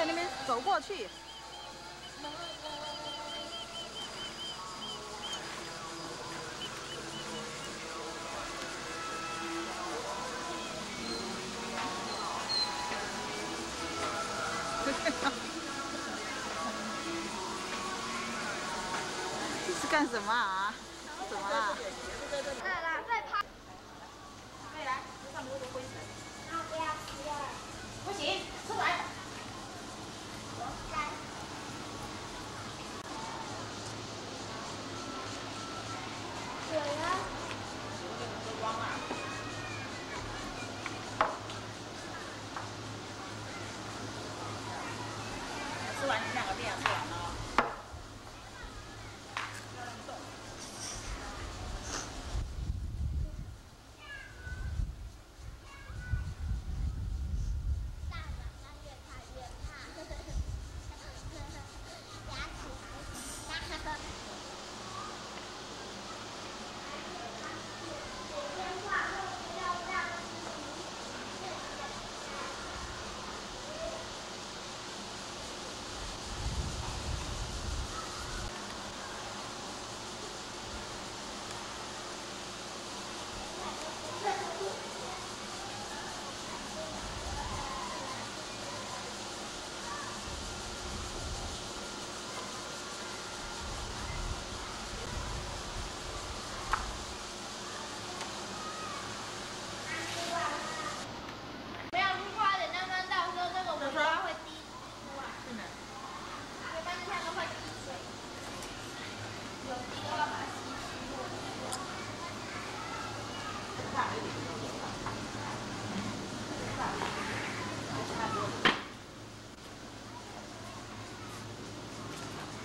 在那边走过去。干什么啊？怎么啦来来不要不要不行出来。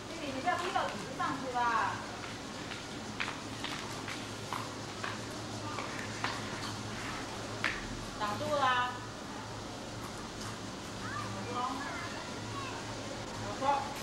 弟弟，你不要飞到椅上去吧！挡住啦！我说，我说。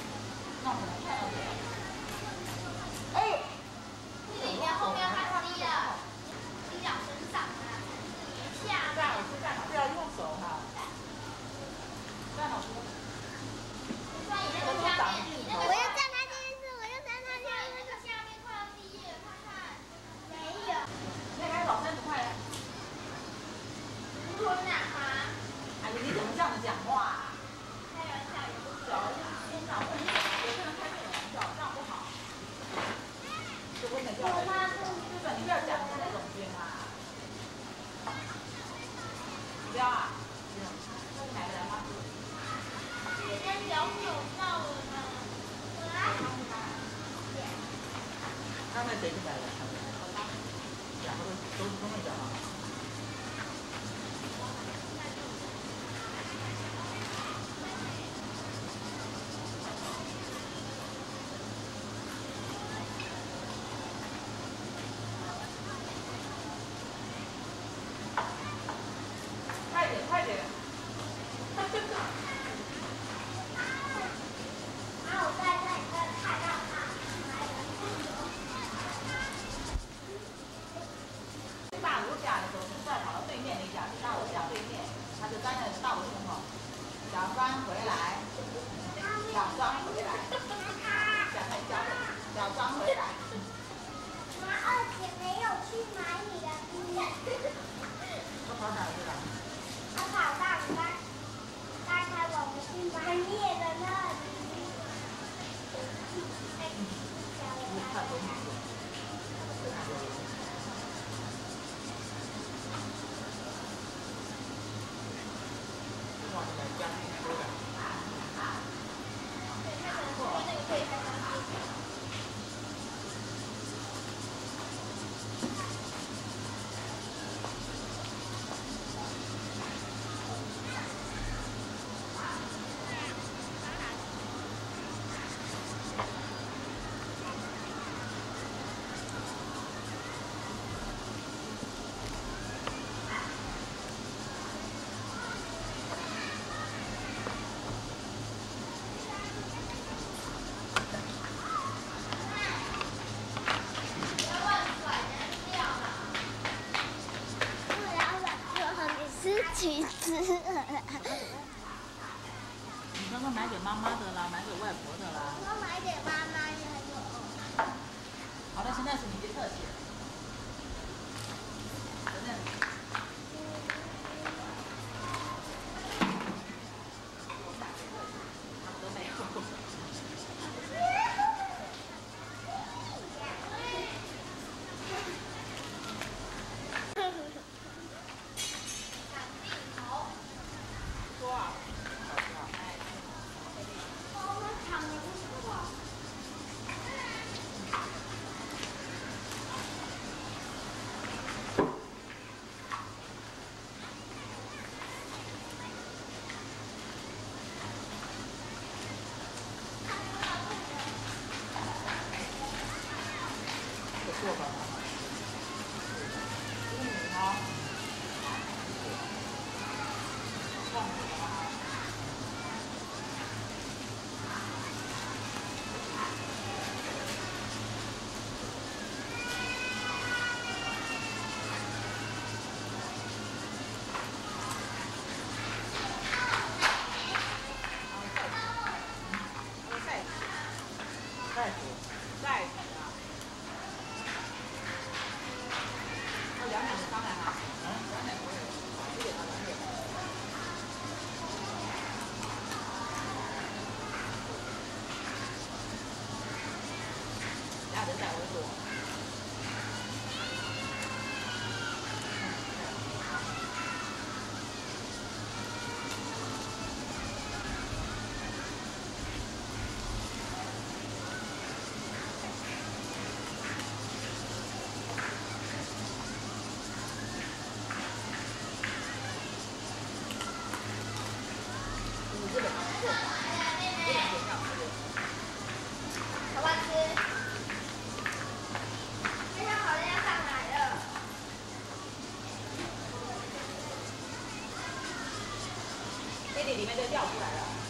官回来，假装回来，假装假假装回来。妈，二姐没有去买你的冰激凌。他跑哪去了？他跑到你那，刚才我们去买你的那。刚刚买给妈妈的啦，买给外婆的啦。我买给妈妈的。好了，现在是你的特写。里面就掉出来了。